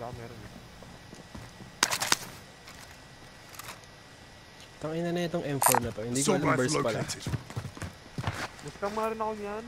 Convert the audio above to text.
Kala ko meron eh. Tangina na itong M4 na to. Hindi ko alam burst pala. located. Gusto nga ako niyan.